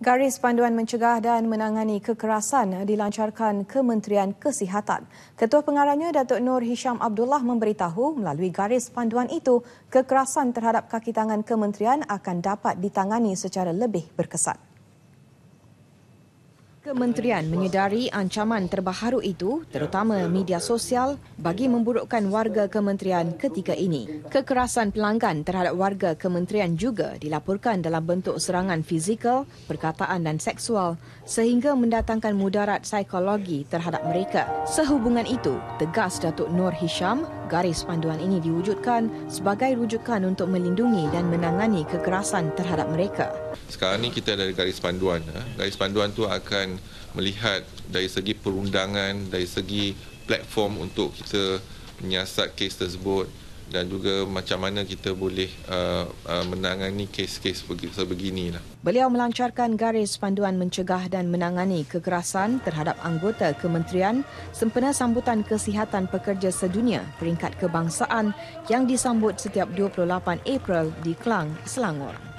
Garis panduan mencegah dan menangani kekerasan dilancarkan Kementerian Kesihatan. Ketua Pengarahnya Datuk Nur Hisham Abdullah memberitahu melalui garis panduan itu, kekerasan terhadap kaki tangan kementerian akan dapat ditangani secara lebih berkesan. Kementerian menyedari ancaman terbaharu itu, terutama media sosial, bagi memburukkan warga kementerian ketika ini. Kekerasan pelanggan terhadap warga kementerian juga dilaporkan dalam bentuk serangan fizikal, perkataan dan seksual sehingga mendatangkan mudarat psikologi terhadap mereka. Sehubungan itu, tegas Datuk Nur Hisham, garis panduan ini diwujudkan sebagai rujukan untuk melindungi dan menangani kekerasan terhadap mereka. Sekarang ni kita ada garis panduan. Eh. Garis panduan tu akan melihat dari segi perundangan, dari segi platform untuk kita menyiasat kes tersebut dan juga macam mana kita boleh uh, uh, menangani kes-kes sebegini. Beliau melancarkan garis panduan mencegah dan menangani kekerasan terhadap anggota kementerian sempena sambutan kesihatan pekerja sedunia peringkat kebangsaan yang disambut setiap 28 April di Klang, Selangor.